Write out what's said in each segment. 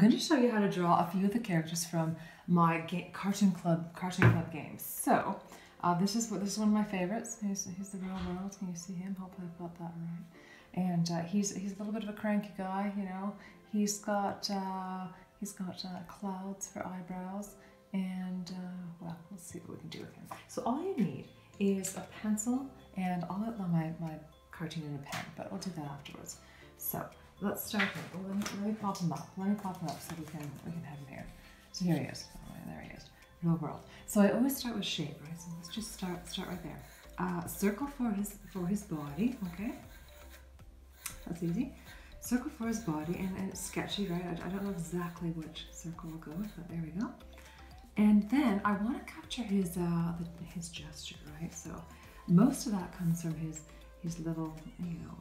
going to show you how to draw a few of the characters from my Cartoon Club Cartoon Club games. So, uh, this is this is one of my favorites. He's, he's the real world. Can you see him? Hopefully I've got that right. And uh, he's he's a little bit of a cranky guy, you know. He's got uh, he's got uh, clouds for eyebrows, and uh, well, let's see what we can do with him. So all you need is a pencil, and I'll outline my my cartoon in a pen, but I'll do that afterwards. So let's start here. Let me, let me pop him up. Let me pop him up so we can we can have him here. So here he is. Oh, there he is. Real world. So I always start with shape, right? So let's just start start right there. Uh, circle for his for his body. Okay. That's easy. Circle for his body, and, and it's sketchy, right? I, I don't know exactly which circle we'll go with, but there we go. And then I want to capture his uh, his gesture, right? So most of that comes from his his little, you know,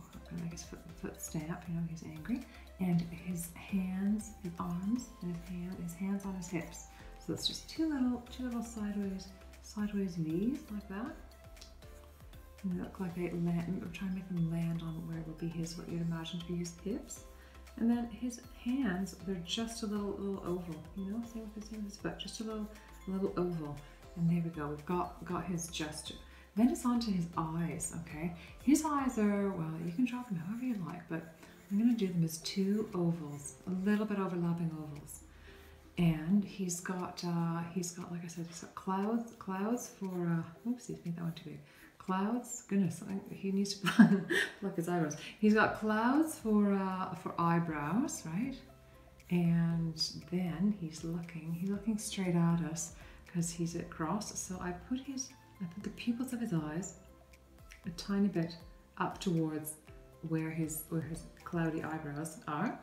his foot, foot stamp, you know, he's angry, and his hands, his arms, and his hand, his hands on his hips. So it's just two little, two little sideways, sideways V's like that. And they look like they land. I'm trying to make them land on where will be his, what you'd imagine to be his hips. And then his hands, they're just a little, little oval, you know, same with his, his foot, just a little, little oval. And there we go, we've got, got his gesture. Then it's on to his eyes, okay? His eyes are, well, you can draw them however you like, but I'm gonna do them as two ovals, a little bit overlapping ovals. And he's got, uh, he's got, like I said, he's got clouds, clouds for, uh, oopsie, made that one too big. Clouds, goodness, he needs to pluck his eyebrows. He's got clouds for, uh, for eyebrows, right? And then he's looking, he's looking straight at us because he's at cross. So I put his I put the pupils of his eyes a tiny bit up towards where his where his cloudy eyebrows are.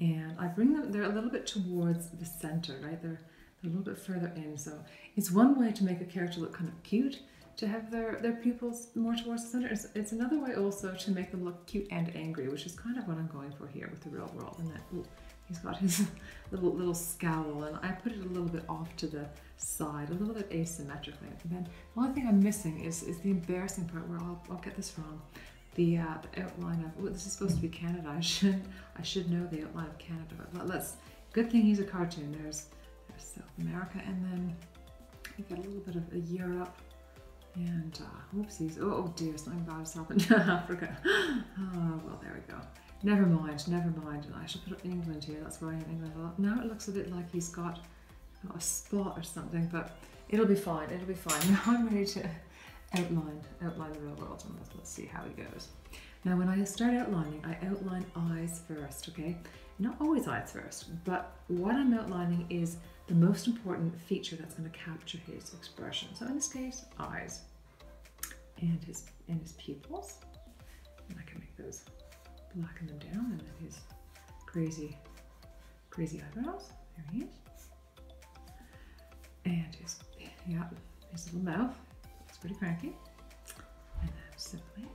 And I bring them, they're a little bit towards the center, right? They're, they're a little bit further in. So it's one way to make a character look kind of cute, to have their, their pupils more towards the center. It's, it's another way also to make them look cute and angry, which is kind of what I'm going for here with the real world. And that, ooh, he's got his little, little scowl and I put it a little bit off to the side, a little bit asymmetrically. And then the only thing I'm missing is, is the embarrassing part where I'll, I'll get this wrong. The, uh, the outline of, this is supposed to be Canada. I should, I should know the outline of Canada, but let's, good thing he's a cartoon. There's, there's South America and then we got a little bit of a Europe and uh, whoopsies. Oh, oh dear, something bad has happened to Africa. Oh, well, there we go. Never mind, never mind. I should put up England here. That's why I am England. Now it looks a bit like he's got a spot or something, but it'll be fine, it'll be fine. Now I'm ready to outline, outline the real world and let's, let's see how he goes. Now when I start outlining, I outline eyes first, okay? Not always eyes first, but what I'm outlining is the most important feature that's going to capture his expression. So in this case, eyes and his and his pupils. And I can make those blacken them down and his crazy, crazy eyebrows. There he is. And his, yeah, his little mouth. It's pretty cranky. And then simply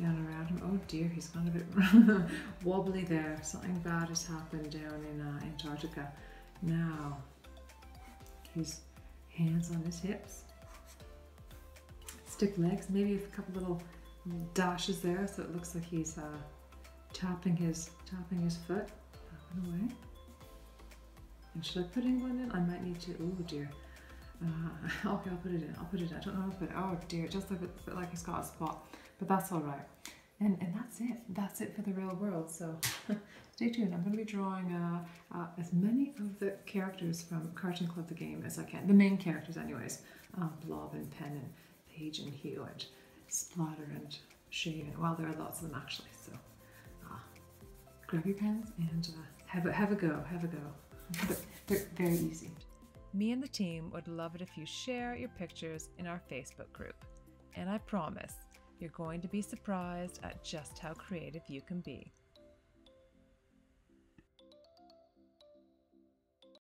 down around him. Oh dear, he's gone a bit wobbly there. Something bad has happened down in uh, Antarctica. Now, his hands on his hips. Stick legs, maybe a couple little dashes there so it looks like he's uh, tapping his tapping his foot. Tapping away. And should I put England in? I might need to, oh dear. Uh, okay, I'll put it in, I'll put it in. I don't know if it, oh dear, just like, it, like it's got a spot, but that's all right. And, and that's it, that's it for the real world. So stay tuned, I'm gonna be drawing uh, uh, as many of the characters from Cartoon Club the game as I can. The main characters anyways. Um, Blob and Pen and Paige and and Splatter and Shane. Well, there are lots of them actually, so uh, grab your pens and uh, have, a, have a go, have a go they're very easy. Me and the team would love it if you share your pictures in our Facebook group. And I promise you're going to be surprised at just how creative you can be.